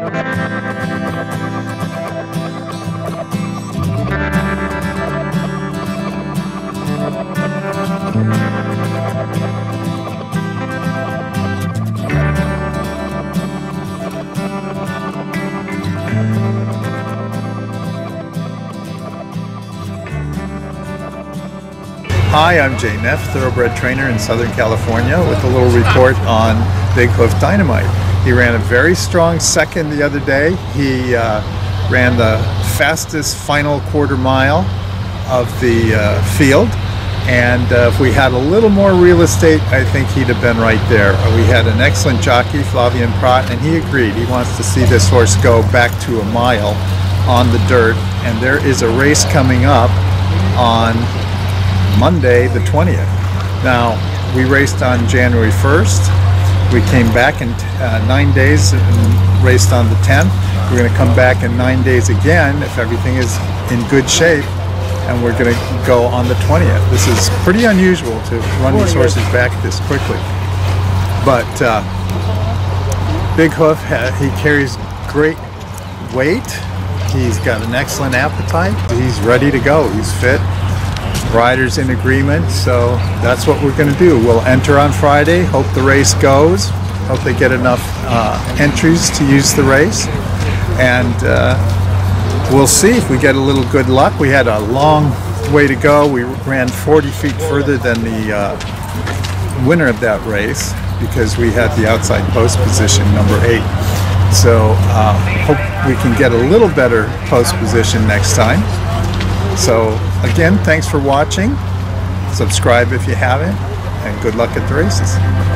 Hi, I'm Jay Nehf, thoroughbred trainer in Southern California, with a little report on Big Hoof Dynamite. He ran a very strong second the other day. He uh, ran the fastest final quarter mile of the uh, field. And uh, if we had a little more real estate, I think he'd have been right there. Uh, we had an excellent jockey, Flavien Prat, and he agreed. He wants to see this horse go back to a mile on the dirt. And there is a race coming up on Monday the 20th. Now, we raced on January 1st. We came back in uh, nine days and raced on the 10th. We're going to come back in nine days again if everything is in good shape, and we're going to go on the 20th. This is pretty unusual to run these horses back this quickly. But uh, Big Hoof, he carries great weight. He's got an excellent appetite. He's ready to go. He's fit riders in agreement so that's what we're going to do. We'll enter on Friday hope the race goes hope they get enough uh, entries to use the race and uh, we'll see if we get a little good luck. We had a long way to go. We ran 40 feet further than the uh, winner of that race because we had the outside post position number eight. So uh, hope we can get a little better post position next time. So again, thanks for watching. Subscribe if you haven't, and good luck at the races.